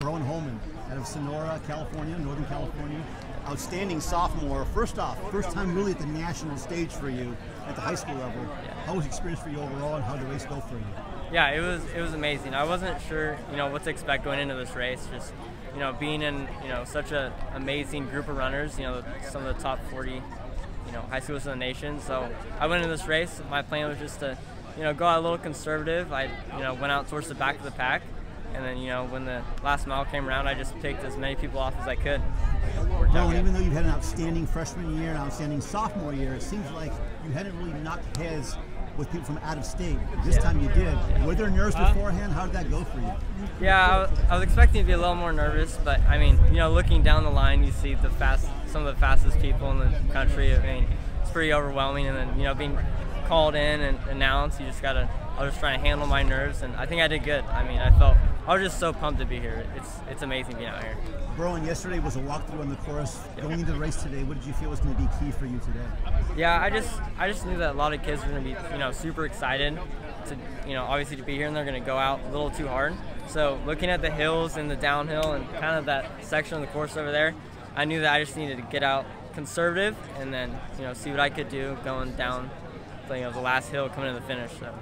Broen Holman out of Sonora, California, Northern California. Outstanding sophomore. First off, first time really at the national stage for you at the high school level. How was the experience for you overall and how did the race go for you? Yeah, it was it was amazing. I wasn't sure, you know, what to expect going into this race. Just, you know, being in, you know, such an amazing group of runners, you know, some of the top 40, you know, high schools in the nation. So I went into this race. My plan was just to, you know, go out a little conservative. I, you know, went out towards the back of the pack and then, you know, when the last mile came around, I just picked as many people off as I could. Well, even though you had an outstanding freshman year, an outstanding sophomore year, it seems like you hadn't really knocked heads with people from out of state. This yeah. time you did. Were there nerves uh-huh. beforehand? How did that go for you? Yeah, I was expecting to be a little more nervous, but I mean, you know, looking down the line, you see the fast, some of the fastest people in the country. I mean, it's pretty overwhelming, and then you know, being called in and announced, you just gotta. I was just trying to handle my nerves, and I think I did good. I mean, I felt I was just so pumped to be here. It's it's amazing being out here. Broen, yesterday was a walkthrough on the course. Yep. Going into the race today, what did you feel was going to be key for you today? Yeah, I just I just knew that a lot of kids were going to be you know super excited to you know obviously to be here, and they're going to go out a little too hard. So looking at the hills and the downhill and kind of that section of the course over there, I knew that I just needed to get out conservative and then you know see what I could do going down you know the last hill coming to the finish. So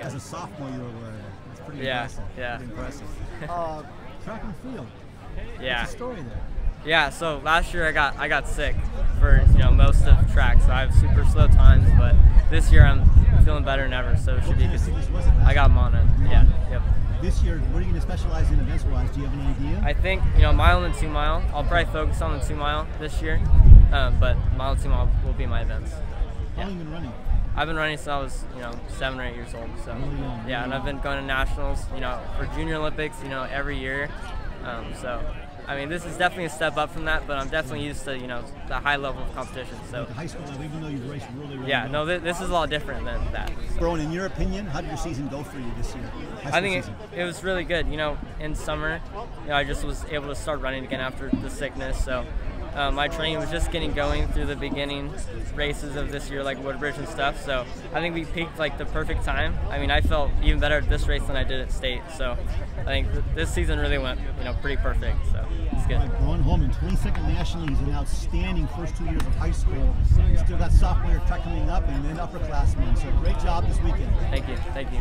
as a sophomore, you were It's pretty yeah, impressive. Yeah, pretty impressive. uh, track and field. Yeah. What's the story there? Yeah, so last year I got I got sick for you know most of track, so I have super slow times. But this year I'm feeling better than ever, so it should be good. I got mono. Yeah. Yep. This year, what are you going to specialize in events wise? Do you have any idea? I think you know mile and two mile. I'll probably focus on the two mile this year, um, but mile and two mile will be my events. How long have you been running? I've been running since I was, you know, seven or eight years old. So, yeah, and I've been going to nationals, you know, for Junior Olympics, you know, every year. Um, so, I mean, this is definitely a step up from that, but I'm definitely used to, you know, the high level of competition. So, high school level, even though you've raced really, really yeah, well. no, th this is a lot different than that. So. Bro, in your opinion, how did your season go for you this year? I think it, it, was really good. You know, in summer, you know, I just was able to start running again after the sickness. So, uh, my training was just getting going through the beginning races of this year, like Woodbridge and stuff. So I think we peaked like the perfect time. I mean, I felt even better at this race than I did at state. So I think th this season really went, you know, pretty perfect. So it's good. Right, Broen Holman, 22nd nationally. He's an outstanding first two years of high school. Still got sophomore year coming up and then upperclassmen. So great job this weekend. Thank you. Thank you.